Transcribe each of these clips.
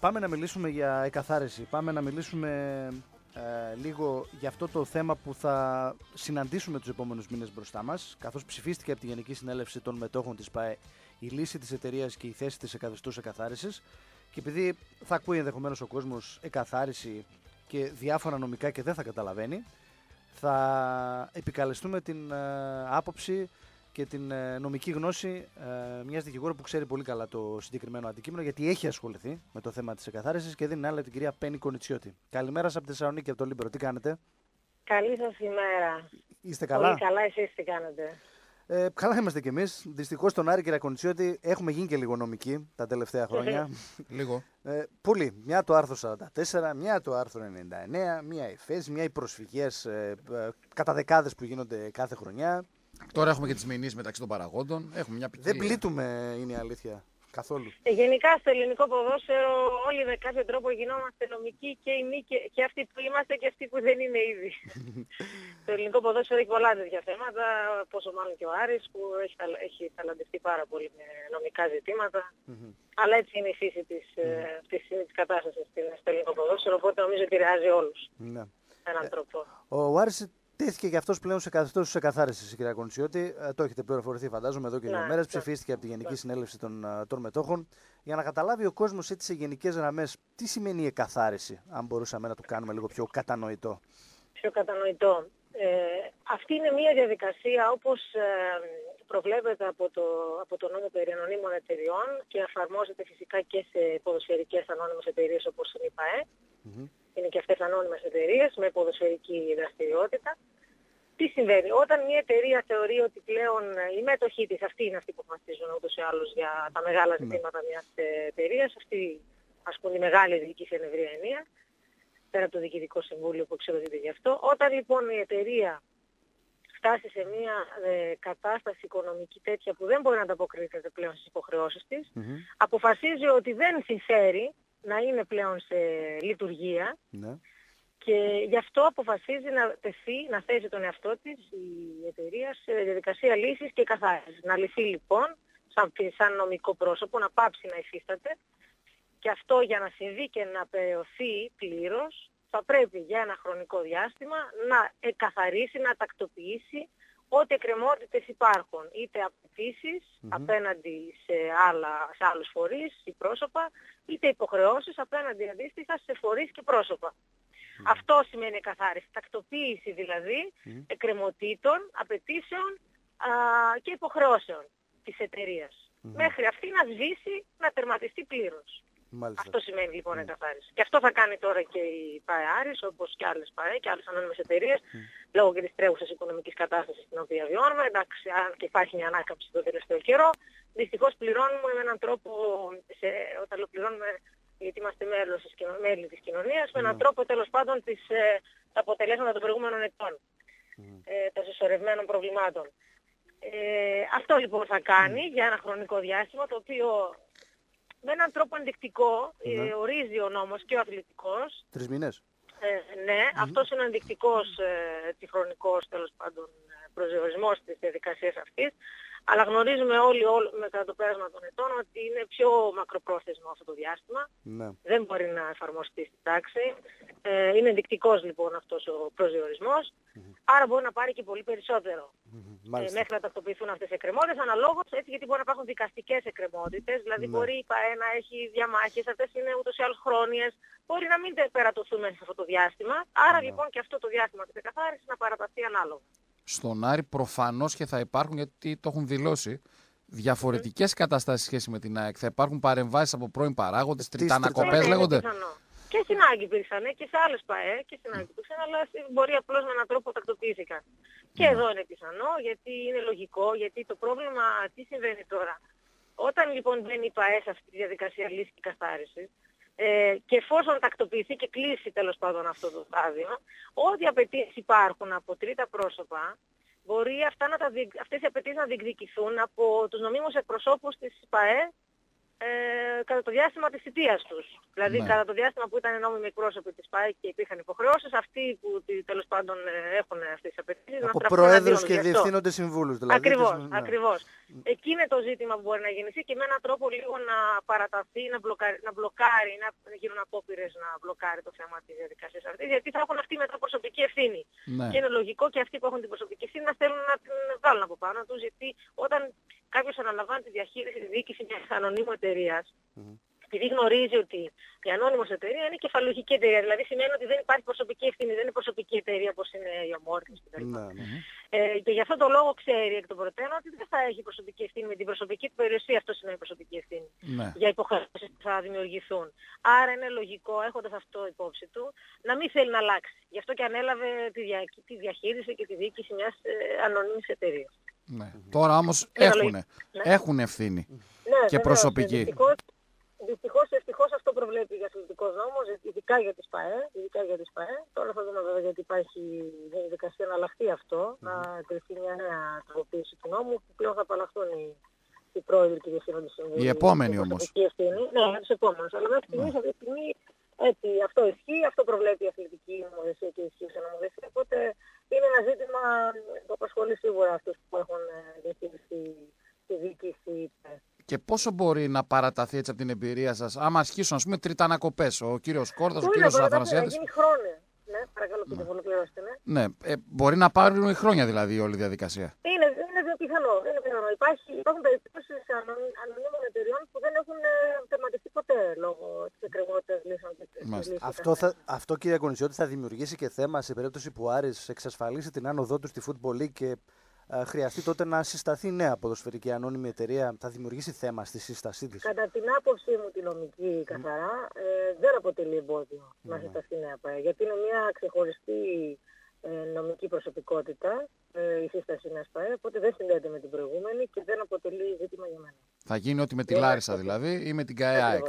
πάμε να μιλήσουμε για εκαθάριση. Πάμε να μιλήσουμε ε, λίγο για αυτό το θέμα που θα συναντήσουμε τους επόμενους μήνες μπροστά μας, καθώς ψηφίστηκε από τη Γενική Συνέλευση των Μετόχων της ΠΑΕ η λύση της εταιρείας και η θέση της εκαθεστούς εκαθάρισης και επειδή θα ακούει ενδεχομένως ο κόσμος εκαθάριση και διάφορα νομικά και δεν θα καταλαβαίνει, θα επικαλεστούμε την ε, άποψη και την ε, νομική γνώση ε, μιας δικηγόρου που ξέρει πολύ καλά το συγκεκριμένο αντικείμενο, γιατί έχει ασχοληθεί με το θέμα της εκκαθάρισης και δεν είναι άλλη την κυρία Πέννυ Κονιτσιώτη. Καλημέρα σας από τη Θεσσαλονίκη, από το Λίμπερο. Τι κάνετε, Καλή σας ημέρα. Είστε καλά; Πολύ καλά, εσείς τι κάνετε; Ε, καλά είμαστε κι εμείς. Δυστυχώς στον Άρη, κυρία Κονιτσιώτη, έχουμε γίνει και λίγο νομικοί τα τελευταία χρόνια. λίγο. Ε, πολύ. Μια το άρθρο 44, μια το άρθρο 99, μια η ΦΕΣ, μια οι προσφυγές ε, ε, κατά δεκάδες που γίνονται κάθε χρονιά. Τώρα έχουμε και τις μηνύσεις μεταξύ των παραγόντων. Έχουμε μια Δεν πλήττουμε, είναι η αλήθεια. Καθόλου. Ε, γενικά στο ελληνικό ποδόσφαιρο όλοι με κάθε τρόπο γινόμαστε νομικοί και, οι και, και αυτοί που είμαστε και αυτοί που δεν είναι ήδη. το ελληνικό ποδόσφαιρο έχει πολλά τέτοια θέματα, πόσο μάλλον και ο Άρης που έχει, έχει ταλαντευτεί πάρα πολύ με νομικά Αλλά έτσι είναι η φύση της, mm-hmm. της, της κατάστασης στο ελληνικό ποδόσφαιρο, οπότε νομίζω επηρεάζει όλους. Ναι. έναν ε, τρόπο. Ο Άρης Τέθηκε και αυτός πλέον σε καθεστώς τη εκαθάριση, κυρία Κοντσιώτη. Ε, το έχετε πληροφορηθεί, φαντάζομαι, εδώ και δύο ναι, μέρες. Ναι. Ψηφίστηκε από τη Γενική ναι. Συνέλευση των, ε, των Μετόχων. Για να καταλάβει ο κόσμος έτσι σε γενικές γραμμές, τι σημαίνει η εκαθάριση, αν μπορούσαμε να το κάνουμε λίγο πιο κατανοητό; Πιο κατανοητό. Ε, αυτή είναι μια διαδικασία όπως ε, προβλέπεται από το, από το νόμο περί ανωνύμων εταιριών και εφαρμόζεται φυσικά και σε ποδοσφαιρικές ανώνυμες εταιρείες όπως είναι η ΠΑΕ είναι και αυτές ανώνυμες εταιρείες με ποδοσφαιρική δραστηριότητα. Τι συμβαίνει, όταν μια εταιρεία θεωρεί ότι πλέον η μέτοχή της, αυτή είναι αυτή που αποφασίζουν ούτως ή άλλως για τα μεγάλα ναι. ζητήματα μιας εταιρείας, αυτή ας πούμε η μεγάλη δική συνευρία ενία, πέρα από το Διοικητικό Συμβούλιο που εξαιρετείται γι' αυτό. Όταν λοιπόν η εταιρεία φτάσει σε μια ε, κατάσταση οικονομική τέτοια που δεν μπορεί να ανταποκρίνεται πλέον στις υποχρεώσεις της, αποφασίζει ότι δεν συμφέρει να είναι πλέον σε λειτουργία ναι. και γι' αυτό αποφασίζει να τεθεί, να θέσει τον εαυτό της η εταιρεία σε διαδικασία λύσης και καθάρισης. Να λυθεί λοιπόν σαν, σαν νομικό πρόσωπο, να πάψει να υφίσταται και αυτό για να συμβεί και να περιοθεί πλήρως θα πρέπει για ένα χρονικό διάστημα να εκαθαρίσει, να τακτοποιήσει ό,τι εκκρεμότητες υπάρχουν, είτε απαιτήσεις απέναντι σε, άλλα, σε άλλους φορείς ή πρόσωπα, είτε υποχρεώσεις απέναντι αντίστοιχα σε φορείς και πρόσωπα. Αυτό σημαίνει καθάριση. Τακτοποίηση δηλαδή mm. εκκρεμωτήτων, απαιτήσεων α, και υποχρεώσεων της εταιρείας. Μέχρι αυτή να σβήσει, να τερματιστεί πλήρως. Μάλιστα. Αυτό σημαίνει λοιπόν mm. εγκαθάριση. Και αυτό θα κάνει τώρα και η ΠΑΕΑΡΙΣ, όπως και άλλες ΠΑΕ και άλλες ανώνυμες εταιρείες, mm. λόγω και της τρέχουσας οικονομικής κατάστασης στην οποία βιώνουμε. Εντάξει, αν και υπάρχει μια ανάκαμψη το τελευταίο καιρό, δυστυχώς πληρώνουμε με έναν τρόπο, σε, όταν πληρώνουμε γιατί είμαστε μέλος της, μέλη της κοινωνίας, με έναν mm. τρόπο τέλος πάντων της, ε, τα αποτελέσματα των προηγούμενων ετών, mm. ε, των συσσωρευμένων προβλημάτων. Ε, αυτό λοιπόν θα κάνει για ένα χρονικό διάστημα, το οποίο με έναν τρόπο ενδεικτικό, ε, ναι. ορίζει ο νόμος και ο αθλητικός. Τρεις μήνες. Ε, ναι, mm αυτός είναι ο ενδεικτικός ε, τυχρονικός τέλος πάντων ε, προσδιορισμός της διαδικασίας αυτής. Αλλά γνωρίζουμε όλοι, όλοι μετά το πέρασμα των ετών ότι είναι πιο μακροπρόθεσμο αυτό το διάστημα. Ναι. Δεν μπορεί να εφαρμοστεί στην τάξη. Ε, είναι ενδεικτικός λοιπόν αυτός ο προσδιορισμός. Άρα μπορεί να πάρει και πολύ περισσότερο. Mm-hmm. Ε, μέχρι να τακτοποιηθούν αυτές οι εκκρεμότητες. Αναλόγως έτσι γιατί μπορεί να υπάρχουν δικαστικές εκκρεμότητες. Δηλαδή ναι. μπορεί η ΠΑΕ να έχει διαμάχες. Αυτές είναι ούτως ή άλλως χρόνιες. Μπορεί να μην περατωθούν μέσα σε αυτό το διάστημα. Άρα ναι. λοιπόν και αυτό το διάστημα της εκαθάρισης να παραταθεί ανάλογα στον Άρη προφανώς και θα υπάρχουν, γιατί το έχουν δηλώσει, διαφορετικές καταστάσεις σχέση με την ΑΕΚ. Θα υπάρχουν παρεμβάσεις από πρώην παράγοντες, τριτανακοπές λέγονται. Και στην ΑΕΚ υπήρξαν και σε άλλες ΠαΕ και στην ΑΕΚ υπήρξαν, αλλά μπορεί απλώς με έναν τρόπο τακτοποιήθηκαν. Και ναι. εδώ είναι πιθανό, γιατί είναι λογικό, γιατί το πρόβλημα τι συμβαίνει τώρα. Όταν λοιπόν δεν η ΠαΕ σε αυτή τη διαδικασία λύσης και καθάρισης, ε, και εφόσον τακτοποιηθεί και κλείσει τέλος πάντων αυτό το στάδιο, ό,τι απαιτήσεις υπάρχουν από τρίτα πρόσωπα, μπορεί αυτά να τα, αυτές οι απαιτήσεις να διεκδικηθούν από τους νομίμους εκπροσώπους της ΠΑΕ ε, κατά το διάστημα της θητείας τους. Δηλαδή Ναι. κατά το διάστημα που ήταν νόμιμοι εκπρόσωποι της ΠΑΕ και υπήρχαν υποχρεώσεις, αυτοί που τι- τέλος πάντων ε, έχουν αυτές τις απαιτήσεις να Από στραφούν προέδρους εναντίον και τους. Γι' αυτό. διευθύνοντες συμβούλους. Δηλαδή, Ακριβώς, τις- ναι. ακριβώς. Εκεί είναι το ζήτημα που μπορεί να γεννηθεί και με έναν τρόπο λίγο να παραταθεί, να μπλοκάρει, να, μπλοκάρει, να γίνουν απόπειρες να μπλοκάρει το θέμα της διαδικασίας αυτής, γιατί θα έχουν αυτοί μετά προσωπική ευθύνη. Ναι. Και είναι λογικό και αυτοί που έχουν την προσωπική ευθύνη να θέλουν να την βάλουν από πάνω τους, γιατί όταν κάποιος αναλαμβάνει τη διαχείριση, τη διοίκηση μιας ανωνύμου εταιρείας, επειδή γνωρίζει ότι η ανώνυμος εταιρεία είναι κεφαλουχική εταιρεία, δηλαδή σημαίνει ότι δεν υπάρχει προσωπική ευθύνη, δεν είναι προσωπική εταιρεία όπως είναι η ομόρφη κτλ. Ναι, ναι. Ε, και γι' αυτό το λόγο ξέρει εκ των προτέρων ότι δεν θα έχει προσωπική ευθύνη με την προσωπική του περιουσία. Αυτό σημαίνει προσωπική ευθύνη. Ναι. Για υποχρεώσεις που θα δημιουργηθούν. Άρα είναι λογικό, έχοντας αυτό υπόψη του, να μην θέλει να αλλάξει. Γι' αυτό και ανέλαβε τη, δια, τη διαχείριση και τη διοίκηση μιας ε, ανωνύμης εταιρείας. Ναι. Τώρα όμως Ένα έχουν, Ναι. έχουν ευθύνη. Ναι, Και βεβαίως, προσωπική. Δυστυχώς, δυστυχώς, ευτυχώς αυτό προβλέπει για αθλητικός νόμος, ειδικά για τις ΠΑΕ, ειδικά για τις ΠΑΕ. Τώρα θα δούμε βέβαια γιατί υπάρχει διαδικασία να αλλάχθεί αυτό, να κρυφτεί μια νέα τροποποίηση του νόμου, που πλέον θα απαλλαχθούν οι, οι πρόεδροι και οι διευθύνοντες συμβούλοι. Οι επόμενοι με όμως. προσωπική ευθύνη. Ναι, τους επόμενους. Αλλά μέχρι στιγμής, αυτή τη στιγμή, έτσι, αυτό ισχύει, αυτό προβλέπει η αθλητική νομοθεσία και η ισχύουσα νομοθεσία. Οπότε είναι ένα ζήτημα που απασχολεί σίγουρα αυτούς που έχουν ε, διαχείριση τη διοίκηση ΠΑΕ. Και πόσο μπορεί να παραταθεί έτσι από την εμπειρία σας, άμα ασχίσουν, ας πούμε, τριτανακοπές. Ο κύριος Κόρδα, ο Πού είναι, κύριος παρακαλώ, να Αθανασιάδη. γίνει χρόνια. Ναι, παρακαλώ πείτε μου, ολοκληρώστε, ναι. Ναι, ε, μπορεί να πάρουν χρόνια δηλαδή η όλη διαδικασία; Είναι, είναι πιθανό, είναι πιθανό. Υπάρχει, υπάρχουν περιπτώσεις ανων- ανωνύμων εταιριών που δεν έχουν ε, τερματιστεί ποτέ λόγω της εκκρεμότητας λύσεων και της Μάλιστα. λύσης Αυτό, καθένα. θα, αυτό κύριε Κονισιώτη θα δημιουργήσει και θέμα σε περίπτωση που ο Άρης εξασφαλίσει την άνοδό του στη Football League και α, χρειαστεί τότε να συσταθεί νέα ποδοσφαιρική ανώνυμη εταιρεία. Θα δημιουργήσει θέμα στη σύστασή της. Κατά την άποψή μου τη νομική καθαρά, ε, δεν αποτελεί εμπόδιο να συσταθεί νέα ΠΑΕ. Γιατί είναι μια ξεχωριστή ε, νομική προσωπικότητα ε, η σύσταση νέας ΠΑΕ, οπότε δεν συνδέεται με την προηγούμενη και δεν αποτελεί ζήτημα για μένα. Θα γίνει ό,τι με τη Ναι, Λάρισα αυτό. δηλαδή ή με την ΚαΕΑΕΚ.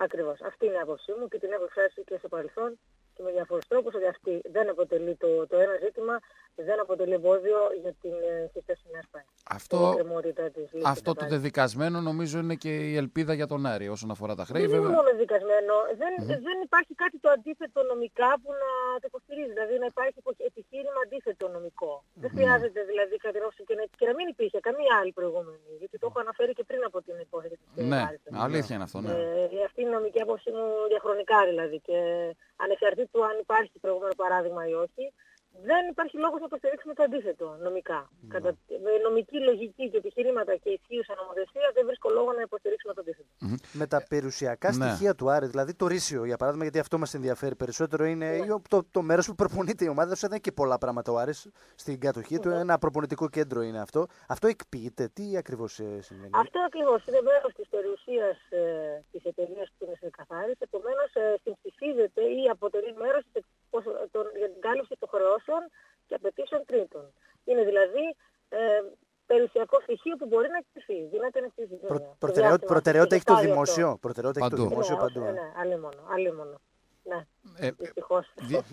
Ακριβώς. Ακριβώς. Αυτή είναι η άποψή μου και την έχω εκφράσει και στο παρελθόν και με διάφορους τρόπους ότι αυτή δεν αποτελεί το, το ένα ζήτημα, δεν αποτελεί εμπόδιο για την ε, σύσταση νέας ΠΑΕ. Την Αυτό, εκκρεμότητα της λύσης αυτό το κατάστασης. δεδικασμένο νομίζω είναι και η ελπίδα για τον Άρη όσον αφορά τα χρέη. Δεν είναι Βέβαια, μόνο δικασμένο. Δεν, δεν υπάρχει κάτι το αντίθετο νομικά που να το υποστηρίζει. Δηλαδή να υπάρχει υπο- επιχείρημα αντίθετο νομικό. Δεν χρειάζεται δηλαδή κατά την άποψη και, να, και να μην υπήρχε καμία άλλη προηγούμενη. Γιατί το έχω αναφέρει και πριν από την υπόθεση της ναι, Άρης. αλήθεια είναι αυτό. Ναι. Ε, αυτή είναι η νομική άποψή μου διαχρονικά δηλαδή. Και ανεξαρτήτου αν υπάρχει προηγούμενο παράδειγμα ή όχι, δεν υπάρχει λόγος να υποστηρίξουμε το αντίθετο νομικά. Κατά, με νομική λογική και επιχειρήματα και ισχύουσα νομοθεσία δεν βρίσκω λόγο να υποστηρίξουμε το αντίθετο. Με τα περιουσιακά Ναι. στοιχεία του Άρη, δηλαδή το ρίσιο για παράδειγμα, γιατί αυτό μας ενδιαφέρει περισσότερο, είναι Ναι. το, το μέρος που προπονείται η ομάδα. Δεν έχει και πολλά πράγματα ο Άρης στην κατοχή του. Ένα προπονητικό κέντρο είναι αυτό. Αυτό εκποιείται. Τι ακριβώς σημαίνει. Αυτό ακριβώς είναι μέρος της περιουσίας ε, της εταιρείας που είναι σε καθάριση, επομένως ε, συμψηφίζεται ή αποτελεί μέρος της, εκ- των, για την κάλυψη των χρεώσεων και απαιτήσεων τρίτων. Είναι δηλαδή ε, περιουσιακό στοιχείο που μπορεί να εκτεθεί. Δύναται να εκτεθεί. Προ, βέβαια. Στο προτεραιότητα, διάστημα, προτεραιότητα στο έχει το στάδιο δημόσιο. αυτό. Προτεραιότητα έχει το Παντού. δημόσιο ναι, παντού. όχι, ναι, αλίμονο, αλίμονο. Ναι, Ε, δυστυχώς. δι-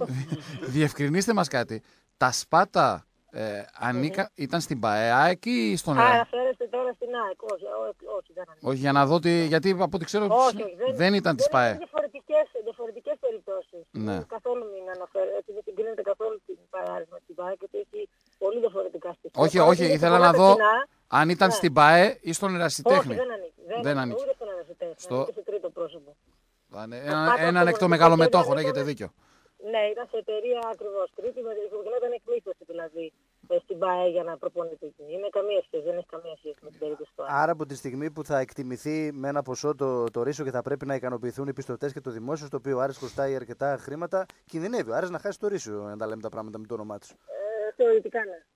διευκρινίστε μας κάτι. Τα σπάτα ε, ανήκα, ήταν στην ΠαΕΑΕΚ ή στον Α, ΕΑΕΚ. αναφέρεστε τώρα στην ΑΕΚ. Όχι, όχι, όχι δεν ανήκει. Όχι, για να δω τι. Γιατί από ό,τι ξέρω Όχι, όχι, δεν ήταν της δεν ΠαΕ. Είναι διαφορετικές, διαφορετικές περιπτώσεις. Ναι. Καθόλου μην αναφέρω, έτσι δεν συγκρίνεται καθόλου την ΠαΕ με την ΠαΕ γιατί έχει πολύ διαφορετικά στοιχεία. Όχι, Παρότι όχι, είναι ήθελα πολλά να δω κοινά, αν ήταν Ναι. στην ΠαΕ ή στον Όχι, ερασιτέχνη. δεν ανήκει. Δεν, Δεν ανήκει. ανήκει. Ούτε στον ερασιτέχνη. Στο- Ανήκει σε τρίτο πρόσωπο. Ένα, Σπάτα ένα, έναν στο εκ των πολιτικό μεγαλομετόχων, κέντρο έχετε ήταν- δίκιο. Ναι, ήταν σε εταιρεία ακριβώς τρίτη, με γινόταν εκμίσθωση δηλαδή ε, στην ΠαΕ για να προπονείται εκεί. Είναι καμία σχέση, δεν έχει καμία σχέση με την περίπτωση του Άρη. Άρα από τη στιγμή που θα εκτιμηθεί με ένα ποσό το, το ρίσο και θα πρέπει να ικανοποιηθούν οι πιστωτές και το δημόσιο, στο οποίο ο Άρης χρωστάει αρκετά χρήματα, κινδυνεύει ο Άρης να χάσει το ρίσο, αν τα λέμε τα πράγματα με το όνομά του. Ε, θεωρητικά ναι.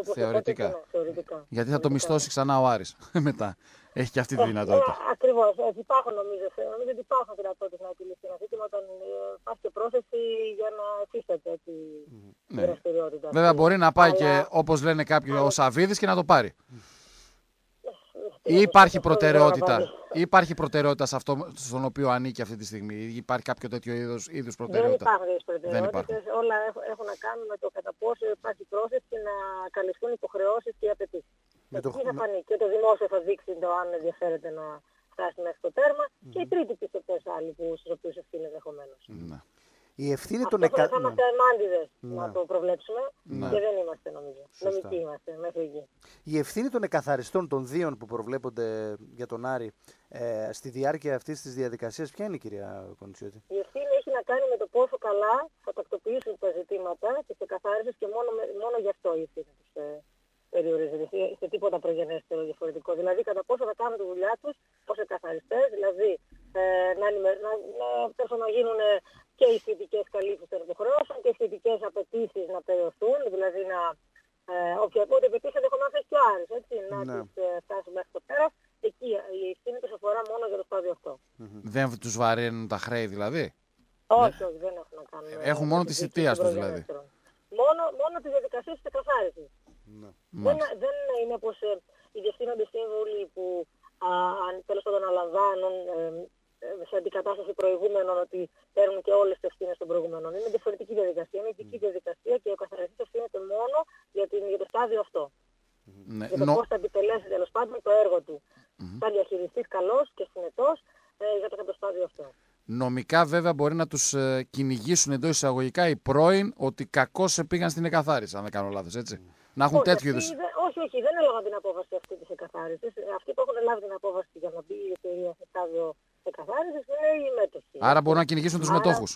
Όπως Θεωρητικά. είπατε, ναι, θεωρητικά. Γιατί θα το Θεωρητικά, μισθώσει ξανά ο Άρης μετά. Έχει και αυτή τη Ε, δυνατότητα. ε, ακριβώς. Έτσι υπάρχουν νομίζω. ε, Νομίζω ότι υπάρχουν δυνατότητες να επιλύσει ένα ζήτημα όταν ε, υπάρχει και πρόθεση για να εφίσταται έτσι η Ναι. δραστηριότητα. Βέβαια αυτή. μπορεί να πάει Αλλά- και όπως λένε κάποιοι ο Σαββίδης και να το πάρει. Ε, Ή υπάρχει αυτό δεν μπορώ να προτεραιότητα, απαντήσω. ή υπάρχει προτεραιότητα σε αυτό στον οποίο ανήκει αυτή τη στιγμή. Ή υπάρχει κάποιο τέτοιο είδους, είδους Δεν προτεραιότητα. υπάρχουν τέτοιες Δεν προτεραιότητες. Όλα έχουν- έχουν να κάνουν με το κατά πόσο υπάρχει πρόθεση να καλυφθούν υποχρεώσεις και οι απαιτήσεις. Με το- Εκεί θα φανεί και το δημόσιο θα δείξει το αν ενδιαφέρεται να φτάσει μέχρι το τέρμα και οι τρίτοι πιστωτές άλλοι που, στους οποίους ευθύνει ενδεχομένως. Ναι. Η ευθύνη των Αυτό θα εκα... είμαστε μάντιδες Ναι. να το προβλέψουμε Ναι. και δεν είμαστε νομίζω. Σωστά. Νομικοί είμαστε μέχρι εκεί. Η ευθύνη των εκαθαριστών των δύο που προβλέπονται για τον Άρη ε, στη διάρκεια αυτής της διαδικασίας, ποια είναι, κυρία Κοντσιώτη; Η ευθύνη έχει να κάνει με το πόσο καλά θα τακτοποιήσουν τα ζητήματα τη εκαθάριση και μόνο, με- μόνο γι' αυτό η ευθύνη τους ε, περιορίζεται. Σε- Σε τίποτα προγενέστερο διαφορετικό. Δηλαδή, κατά πόσο θα κάνουν τη δουλειά τους ω εκαθαριστέ, δηλαδή ε, να, ενημε- να, να, τόσο να γίνουν ε, και οι θετικέ καλύψει των υποχρεώσεων και οι θετικέ απαιτήσει να περιοριστούν, δηλαδή να. Ε, οποιαδήποτε απαιτήσει ενδεχομένω έχει και ο Άρης, έτσι, να Ναι. τις ε, φτάσουν μέχρι το πέρα. Εκεί η ευθύνη του αφορά μόνο για το στάδιο αυτό. Δεν τους βαραίνουν τα χρέη δηλαδή; Όχι, όχι, δεν έχουν να κάνουν. Ε, Έχουν μόνο της θητεία τους, δηλαδή. Μόνο, μόνο τη διαδικασία της εκαθάρισης. Ναι. Δεν, δεν είναι όπω οι διευθύνοντες σύμβουλοι που τέλος πάντων αναλαμβάνουν ε, ε, σε αντικατάσταση προηγούμενων ότι παίρνουν και όλες τις ευθύνες των προηγούμενων. Είναι διαφορετική διαδικασία. Είναι ειδική διαδικασία και ο καθαριστή ευθύνεται μόνο για, την, για το στάδιο αυτό. Ναι. Για το Νο- πώς θα επιτελέσει τέλος πάντων το έργο του. Θα διαχειριστεί καλό και συνετός ε, για το, για το στάδιο αυτό. Νομικά βέβαια μπορεί να τους ε, κυνηγήσουν εντός εισαγωγικά οι πρώην ότι κακώς πήγαν στην εκαθάριση, αν δεν κάνω λάθος, έτσι. Να έχουν όχι, τέτοιου αυτοί είδους. δεν- όχι, όχι, δεν έλαβαν την απόφαση αυτή της εκαθάρισης. Αυτοί που έχουν λάβει την απόφαση για να μπει η εταιρεία σε στάδιο εκαθάρισης είναι οι μέτοχοι. Άρα μπορούν να κυνηγήσουν τους Άρα- μετόχους.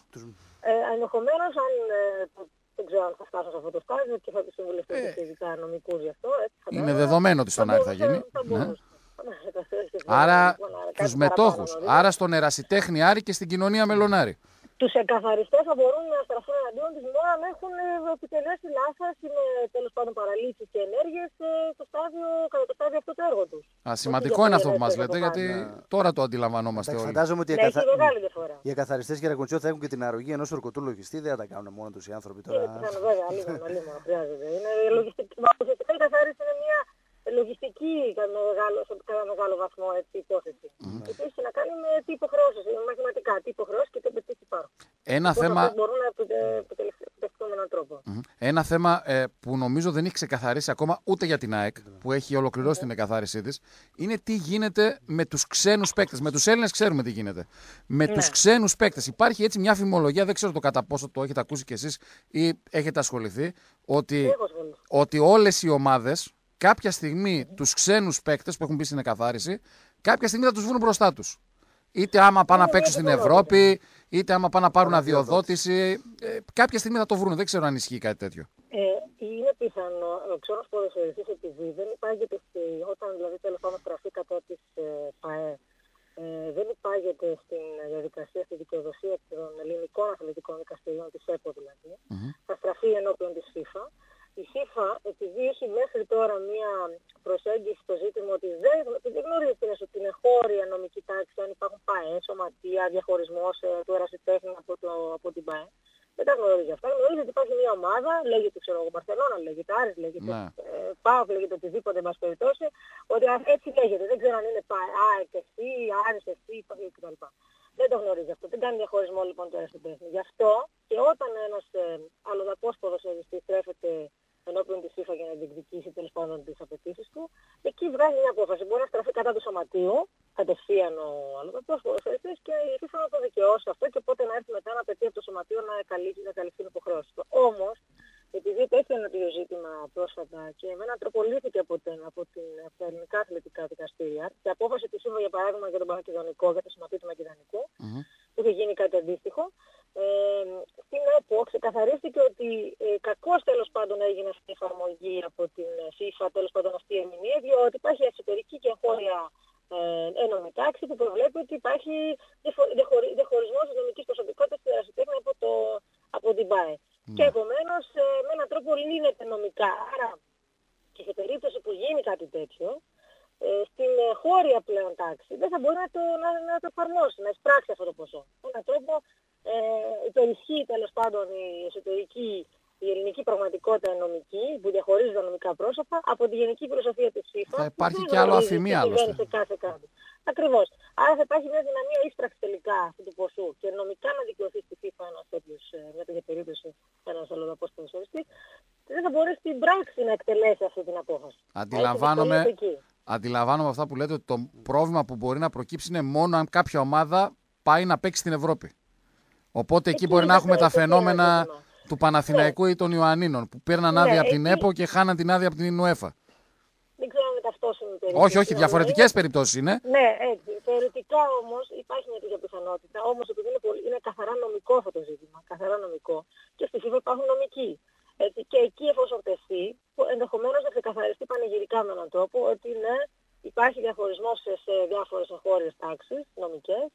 Ε, Ενδεχομένως, αν ε, το- δεν ξέρω αν θα φτάσω σε αυτό το στάδιο και θα τους συμβουλευτώ Ε, και ειδικά νομικούς γι' αυτό. Έτσι, Είναι φαντάζομαι. δεδομένο ότι στον Άρη θα μπορούσε- γίνει. Θα Ναι. μπορούσε. Φαντάζομαι, θα θέλει και Άρα λοιπόν, άρα κάτι τους παραπάνω μετόχους, νωρίς. άρα στον ερασιτέχνη Άρη και στην κοινωνία Μελονάρη. Τους εκαθαριστές θα μπορούν να στραφούν εναντίον τους μόνο αν έχουν ε, επιτελέσει λάθος ή με τέλος πάντων παραλήψεις και ενέργειες στο στάδιο, κατά το στάδιο αυτό το έργο τους. Α, σημαντικό είναι αυτό που μας λέτε, γιατί Ναι. τώρα το αντιλαμβανόμαστε Εντάξει, όλοι. φαντάζομαι ότι οι, Ναι, έχει εκαθα... μεγάλη διαφορά. οι εκαθαριστές και Ρακοντσιό θα έχουν και την αρρωγή ενός ορκωτού λογιστή. Δεν θα τα κάνουν μόνο τους οι άνθρωποι Είναι τώρα. πιθανό, βέβαια, λίγο, λίγο χρειάζεται. Είναι λογιστική. Μα ουσιαστικά η καθάριση είναι μια λογιστική κατά μεγάλο, σε κατά μεγάλο βαθμό έτσι, υπόθεση. Mm. Επίσης να κάνει με τι υποχρεώσεις, μαθηματικά, τι υποχρεώσεις και τι απαιτήσει υπάρχουν. Ένα Πώς θέμα, αυτές μπορούν να επετε- επιτελεστούν με έναν τρόπο. Μμμ. Ένα θέμα ε, που νομίζω δεν έχει ξεκαθαρίσει ακόμα ούτε για την ΑΕΚ, που έχει ολοκληρώσει την εκαθάρισή της, είναι τι γίνεται με τους ξένους παίκτες. Με τους Έλληνες ξέρουμε τι γίνεται. Με Ναι. του ξένους παίκτες. Υπάρχει έτσι μια φημολογία, δεν ξέρω το κατά πόσο το έχετε ακούσει κι εσείς ή έχετε ασχοληθεί, ότι, Έχω ασχοληθεί. ότι όλες οι ομάδες κάποια στιγμή τους ξένους παίκτες που έχουν μπει στην εκαθάριση, κάποια στιγμή θα τους βρουν μπροστά τους. Είτε άμα πάνε να Ναι, παίξουν ναι, στην δεν το Ευρώπη, είτε άμα πάνε να πάρουν αδειοδότηση. Ε, κάποια στιγμή θα το βρουν. Δεν ξέρω αν ισχύει κάτι τέτοιο. Ε, είναι πιθανό ο ξένος ποδοσφαιριστής επειδή δεν υπάγεται στη, όταν δηλαδή τέλος πάντων στραφεί κατά της ε, ΠΑΕ ε, δεν υπάγεται στην διαδικασία, στη δικαιοδοσία των ελληνικών αθλητικών δικαστηρίων της ΕΠΟ δηλαδή, θα στραφεί ενώπιον της FIFA. Η FIFA, επειδή έχει μέχρι τώρα μία προσέγγιση στο ζήτημα ότι δεν, δεν γνωρίζει την, εσω- την εγχώρια νομική τάξη, αν υπάρχουν ΠΑΕ, σωματεία, διαχωρισμός ε, του ερασιτέχνη από, το, από την ΠΑΕ. Δεν τα γνωρίζει αυτά. Γνωρίζει ότι υπάρχει μια ομάδα, λέγεται ξέρω εγώ Μπαρσελόνα, λέγεται Άρης, λέγεται Ναι. ε, ΠΑΟΚ, λέγεται οτιδήποτε εν πάση περιπτώσει, ότι α- έτσι λέγεται. Δεν ξέρω αν είναι ΠΑΕ, ΑΕΚ εσύ, Άρης εσύ κτλ. Δεν το γνωρίζει αυτό. Δεν κάνει διαχωρισμό λοιπόν το ερασιτέχνη. Γι' αυτό και όταν ένας ε, αλλοδαπός ποδοσφαιριστής στρέφεται ενώπιον της FIFA για να διεκδικήσει τέλος πάντων τις απαιτήσεις του, εκεί βγάζει μια απόφαση. Μπορεί να στραφεί κατά του σωματείου, κατευθείαν ο αλλοδαπός ποδοσφαιριστής και η FIFA να το δικαιώσει αυτό και οπότε να έρθει μετά να απαιτεί από το σωματείο να καλύψει, να καλυφθεί την υποχρέωση του. Όμως, επειδή τέθηκε ένα τέτοιο ζήτημα πρόσφατα και με έναν τρόπο λύθηκε από, την, από, την, από τα ελληνικά αθλητικά δικαστήρια και απόφαση της ΣΥΒΑ για παράδειγμα για τον Μακεδονικό, για το σωματείο του Μακεδονικού, που είχε γίνει κάτι αντίστοιχο, ε, στην ΕΠΟ ξεκαθαρίστηκε ότι ε, κακώς τέλος πάντων έγινε αυτή η εφαρμογή από την ε, FIFA, τέλος πάντων αυτή η ερμηνεία, διότι υπάρχει εσωτερική και εγχώρια ε, ένωμη τάξη που προβλέπει ότι υπάρχει διαχω- διαχωρι- διαχωρισμός της νομικής προσωπικότητας του ερασιτέχνη από, το, από την ΠΑΕ. Και επομένως ε, με έναν τρόπο λύνεται νομικά. Άρα και σε περίπτωση που γίνει κάτι τέτοιο, ε, στην ε, χώρια πλέον τάξη δεν θα μπορεί να το, να, να το εφαρμόσει, να εισπράξει αυτό το ποσό. Με έναν τρόπο ε, υπερισχύει τέλος πάντων η εσωτερική, η ελληνική πραγματικότητα η νομική που διαχωρίζει τα νομικά πρόσωπα από τη γενική φιλοσοφία της FIFA. Θα που υπάρχει δεν και άλλο γνωρίζει αφημία, τι συμβαίνει άλλωστε. σε κάθε κράτος. Ακριβώς. Άρα θα υπάρχει μια δυναμία ίσπραξη τελικά αυτού του ποσού και νομικά να δικαιωθεί στη FIFA ένας τέτοιος, ε, μια τέτοια περίπτωση ένας αλλοδαπός ποδοσφαιριστής δεν θα μπορέσει στην πράξη να εκτελέσει αυτή την απόφαση. Αντιλαμβάνομαι, Έχει δυσκολίες εκεί. αντιλαμβάνομαι αυτά που λέτε ότι το πρόβλημα που μπορεί να προκύψει είναι μόνο αν κάποια ομάδα πάει να παίξει στην Ευρώπη. Οπότε εκεί, Εκεί μπορεί να είναι έχουμε το- τα εκεί είναι το φαινόμενα ζήτημα. Του Παναθηναϊκού ή των Ιωαννίνων που πήρναν Ναι, άδεια από την εκεί- ΕΠΟ και χάναν την άδεια από την ΟΕΦΑ. Δεν ξέρω αν είναι ταυτόσιμη περίπτωση. Όχι, όχι, αλλά διαφορετικές είναι- περιπτώσεις είναι. Ναι, έτσι. Θεωρητικά όμως υπάρχει μια τέτοια πιθανότητα. Όμως επειδή είναι, πολύ, είναι καθαρά νομικό αυτό το ζήτημα, καθαρά νομικό, και στη FIFA υπάρχουν νομικοί. Έτσι, και εκεί εφόσον τεθεί, ενδεχομένως να ξεκαθαριστεί πανηγυρικά με έναν τρόπο ότι ναι, υπάρχει διαχωρισμός σε, σε διάφορες εγχώριε τάξει νομικές,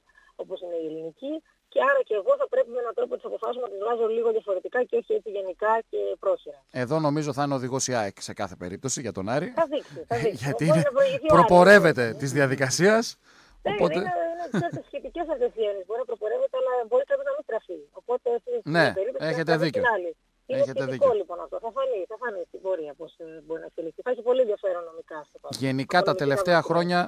όπως είναι η ελληνική, και άρα και εγώ θα πρέπει με έναν τρόπο τι αποφάσει να τις βγάζω λίγο διαφορετικά και όχι έτσι γενικά και πρόχειρα. Εδώ νομίζω θα είναι οδηγός η ΑΕΚ σε κάθε περίπτωση για τον Άρη. Θα δείξει. Θα δείξει. Γιατί Μπορεί είναι, να προηγηθεί ο Άρης. προπορεύεται της διαδικασίας. Ναι, Οπότε, είναι, είναι ξέρετε, σχετικές αυτές οι έννοιες. Μπορεί να προπορεύεται, αλλά μπορεί κάποιος να μην στραφεί. Οπότε αυτή τη Ναι, περίπτωση έχετε θα δει δίκιο. την άλλη. Είναι Έχετε σχετικό δίκιο. λοιπόν αυτό. Θα φανεί, θα φανεί στην πορεία πώς ε, μπορεί να εξελιχθεί. Θα έχει πολύ ενδιαφέρον νομικά στο παρόν. γενικά τα Οικονομικά τελευταία βέβαια. χρόνια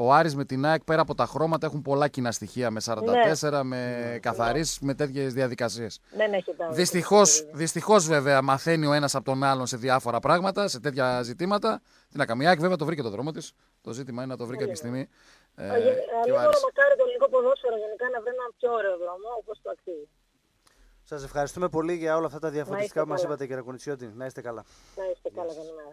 ο Άρης με την ΑΕΚ πέρα από τα χρώματα έχουν πολλά κοινά στοιχεία με 44, με καθαρίσει, με τέτοιες διαδικασίες. Δεν έχει τα Δυστυχώς, δυστυχώς, βέβαια μαθαίνει ο ένας από τον άλλον σε διάφορα πράγματα, σε τέτοια ζητήματα. Τι να κάνουμε. Η ΑΕΚ βέβαια το βρήκε το δρόμο της. Το ζήτημα είναι να το βρει κάποια στιγμή. Ε, και ο Λίγο Άρης. μακάρι το ελληνικό ποδόσφαιρο γενικά να βρει έναν πιο ωραίο δρόμο όπως το αξίζει. Σας ευχαριστούμε πολύ για όλα αυτά τα διαφορετικά που μας καλά. είπατε, κύριε Κονιτσιώτη. Να είστε καλά. Να είστε καλά, καλημέρα.